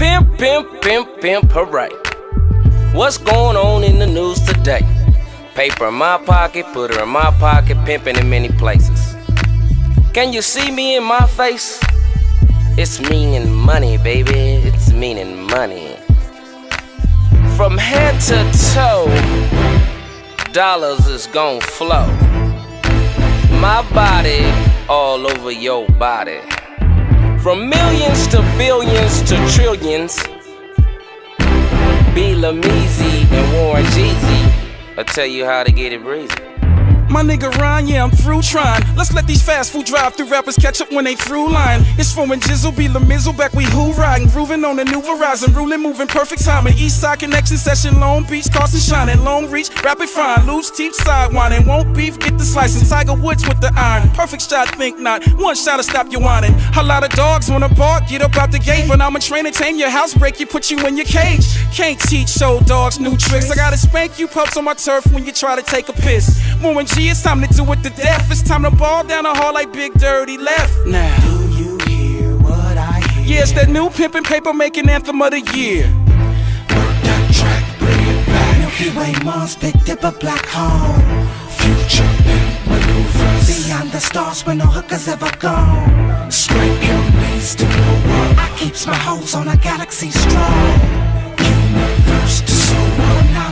Pimp, pimp, pimp, pimp, hooray. What's going on in the news today? Paper in my pocket, put her in my pocket, pimping in many places. Can you see me in my face? It's meaning money, baby. It's meaning money. From head to toe, dollars is gon' flow. My body all over your body. From millions to billions to trillions. B. Lameezy and Warren Jeezy. I'll tell you how to get it breezy. My nigga Ryan, yeah, I'm through trying. Let's let these fast food drive through rappers catch up when they through line. It's when Jizzle be the mizzle back we who riding. Grooving on the new Verizon, ruling, moving perfect timing. East side connection session, Long Beach, Carson shining. Long reach, rapid fine, loose teeth, sidewinding. Won't beef, get the slicing. Tiger Woods with the iron. Perfect shot, think not. One shot to stop you whining. A lot of dogs wanna bark, get up out the gate. When I'm a trainer, tame your house, break you, put you in your cage. Can't teach old dogs new tricks. I gotta spank you pups on my turf when you try to take a piss. Warren G, it's time to do it to death. It's time to ball down the hall like Big Dirty left. Now, Do you hear what I hear? yeah, it's that new pimpin' paper making anthem of the year. Work that track, bring it back. Milky Way Mars, Big Dipper, Black Hole. Future pimp maneuvers. Beyond the stars where no hookers ever gone. Scrape your knees to blow up. I keeps my hoes on a galaxy strong.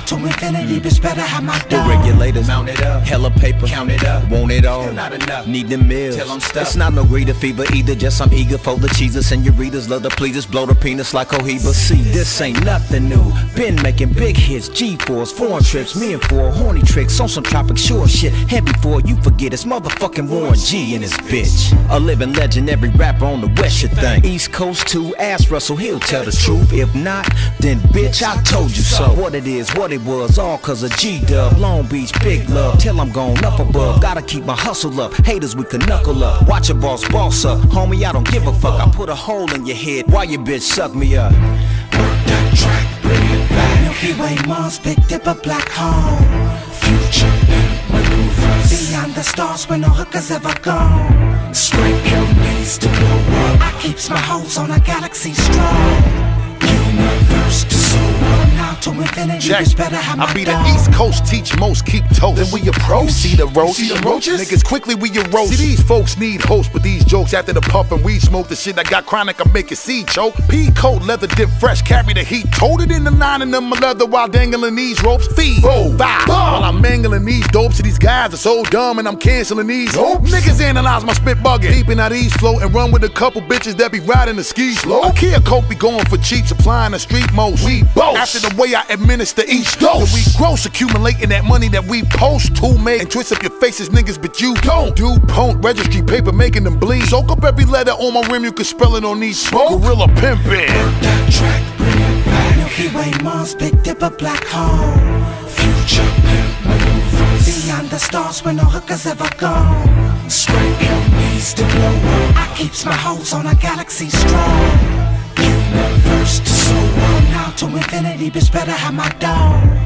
To infinity, bitch better have my The regulators, Mount it up. hella paper, Count it up. want it all, Still not enough. need the meals. Till I'm stuck. It's not no greater fever either, just I'm eager for the cheeses. And your readers love the pleasers, blow the penis like Cohiba. See, this ain't nothing new. Been making big hits, G4s, foreign trips, me and four horny tricks on some tropic shore shit. And before you forget, it's motherfucking Warren G and his bitch. A living legend, every rapper on the West should think. East Coast too, ask Russell, he'll tell the truth. If not, then bitch, I told you so. What it is, what it was, all cause of G-Dub. Long Beach, big love, till I'm gone up above. Gotta keep my hustle up, haters we can knuckle up. Watch a boss boss up, homie, I don't give a fuck. I put a hole in your head, why your bitch suck me up? Work that track, bring it back. Milky Way Mars, Big Dipper, Black Hole. Future pimp maneuvers. Beyond the stars where no hookers ever gone. Scrape your knees to blow up. I keeps my hoes on a galaxy strong. Now Check. bitch better have my I be the. East Coast, teach most, keep toast. Then we approach. See the roach. See the roaches? Niggas quickly we roast. See these folks need hosts, but these jokes after the puff and weed smoke, the shit I got chronic, I make it see choke. P coat, leather dip fresh, carry the heat. Told it in the nine and them leather while dangling these ropes. Feed, roll, vibe. While I'm mangling these dopes, to these guys are so dumb and I'm canceling these. Dopes? Niggas analyze my spit bugging. Deeping out these flow and run with a couple bitches that be riding the skis. Slow? A Kia Coke be going for cheap, supplying the street most. We both. After the way I administer each dose. And we gross, accumulating that money that we post to make. And twist up your faces, niggas, but you don't. Do pont registry paper, making them bleed. Soak up every letter on my rim, you can spell it on these smoke. Gorilla pimpin'. that track, bring it back. Milky Way Mars, Big Dipper, Black Hole. Future pimp maneuvers. Beyond the stars where no hookers ever gone. Scrape your knees to blow up. I keeps my hoes on a galaxy strong. Universe to soul. To infinity, bitch better have my dog.